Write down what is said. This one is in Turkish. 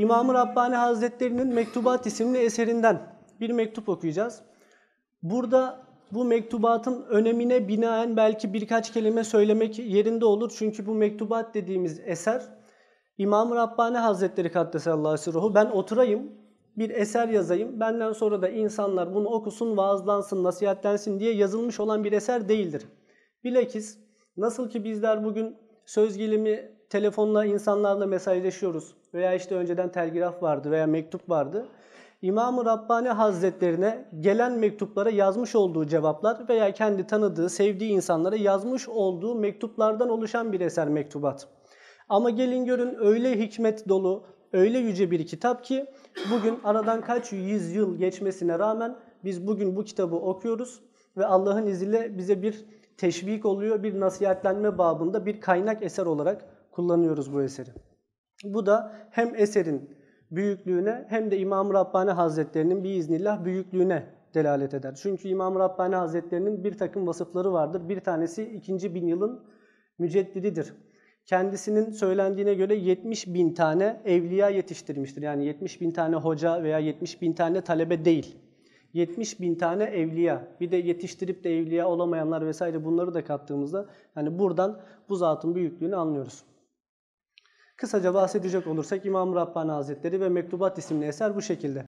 İmam-ı Rabbani Hazretleri'nin Mektubat isimli eserinden bir mektup okuyacağız. Burada bu mektubatın önemine binaen belki birkaç kelime söylemek yerinde olur. Çünkü bu mektubat dediğimiz eser İmam-ı Rabbani Hazretleri Kaddesallahu Sirruhu ben oturayım bir eser yazayım. Benden sonra da insanlar bunu okusun, vaazlansın, nasihatlensin diye yazılmış olan bir eser değildir. Bilakis nasıl ki bizler bugün söz gelimi telefonla insanlarla mesajlaşıyoruz veya işte önceden telgraf vardı veya mektup vardı. İmam-ı Rabbani Hazretlerine gelen mektuplara yazmış olduğu cevaplar veya kendi tanıdığı, sevdiği insanlara yazmış olduğu mektuplardan oluşan bir eser mektubat. Ama gelin görün öyle hikmet dolu, öyle yüce bir kitap ki bugün aradan kaç yüz yıl geçmesine rağmen biz bugün bu kitabı okuyoruz ve Allah'ın izniyle bize bir teşvik oluyor, bir nasihatlenme babında bir kaynak eser olarak kullanıyoruz bu eseri. Bu da hem eserin büyüklüğüne hem de İmam-ı Rabbani Hazretlerinin biiznillah büyüklüğüne delalet eder. Çünkü İmam-ı Rabbani Hazretlerinin bir takım vasıfları vardır. Bir tanesi ikinci bin yılın müceddididir. Kendisinin söylendiğine göre 70 bin tane evliya yetiştirmiştir. Yani 70 bin tane hoca veya 70 bin tane talebe değil. 70 bin tane evliya. Bir de yetiştirip de evliya olamayanlar vesaire bunları da kattığımızda hani buradan bu zatın büyüklüğünü anlıyoruz. Kısaca bahsedecek olursak İmam-ı Rabbani Hazretleri ve Mektubat isimli eser bu şekilde.